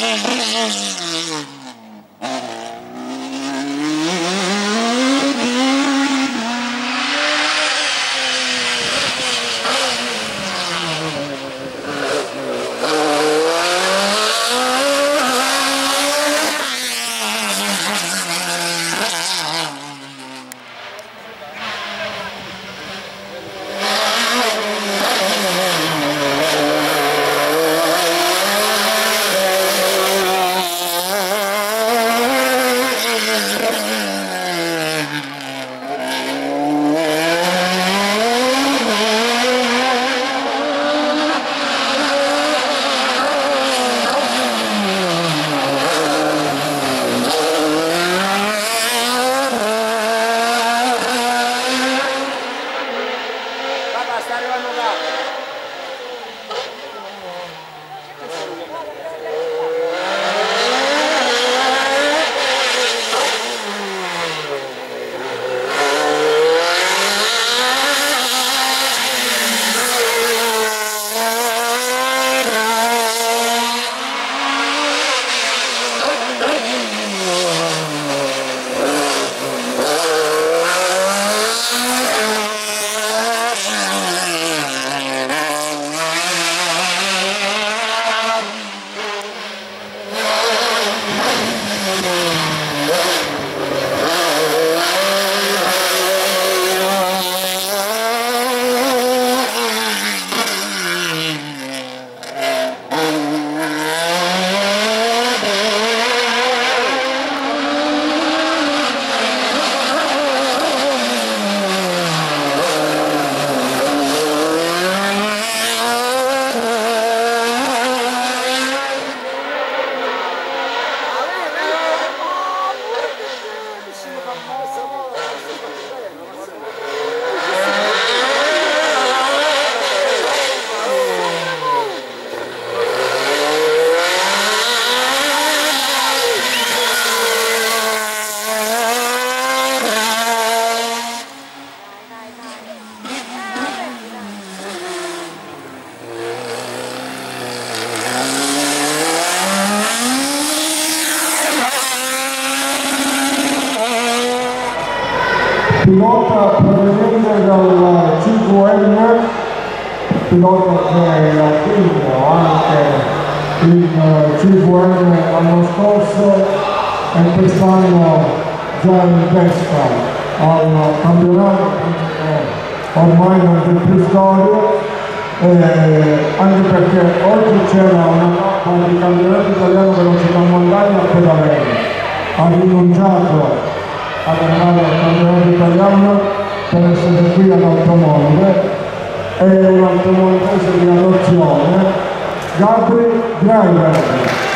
Ha ha ha ha. Ha vinto anche il CVM l'anno scorso e quest'anno già in testa al campionato, ormai non c'è più storia, eh, anche perché oggi c'era una tappa di campionato italiano velocità montagna a Pedalene ha rinunciato ad andare al campionato italiano di adozione Gabri Driver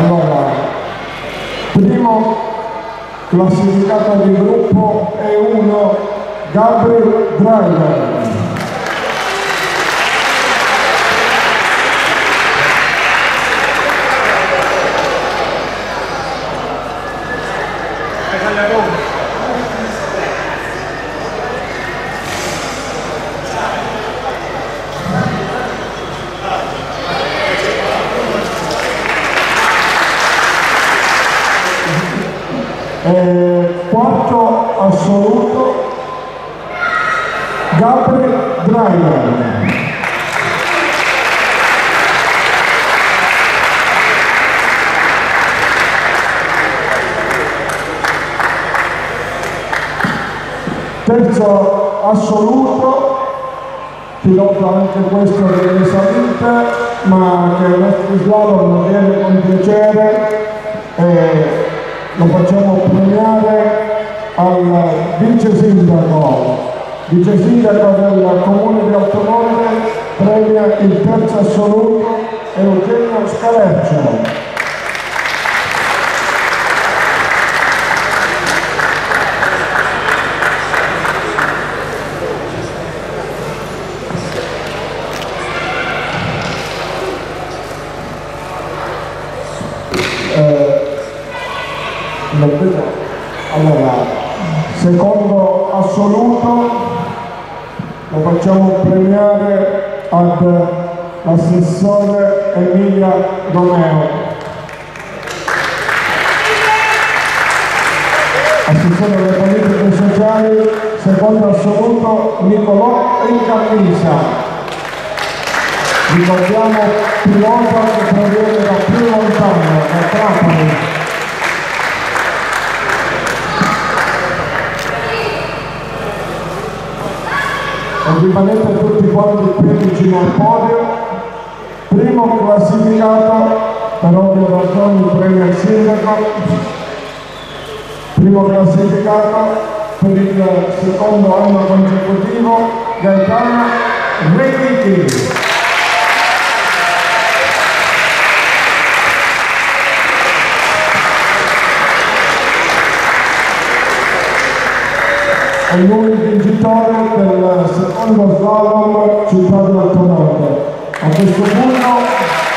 Allora, primo classificato di gruppo è uno Gabriel Driver. Eh, quarto assoluto Gabriel Driver. Terzo assoluto, pilota anche questo delle salite, ma che il nostro slalom viene con piacere. Eh, lo facciamo premiare al vice sindaco, vice sindaco del comune di Altomonte, premia il terzo assoluto Eugenio Scaleccio. non vedo. Secondo assoluto lo facciamo premiare ad l'assessore Emilia Romeo. Assessore delle politiche sociali, secondo assoluto Nicolò Incamisa. Ricordiamo pilota che proviene da più lontano, da Trapani. Ovviamente tutti quanti qui vicino al podio. Primo classificato per ovvie ragioni premio il sindaco. Primo classificato per il secondo anno consecutivo Gaetano Rechichi è lui vincitore del secondo slalom città di Altomonte. A questo punto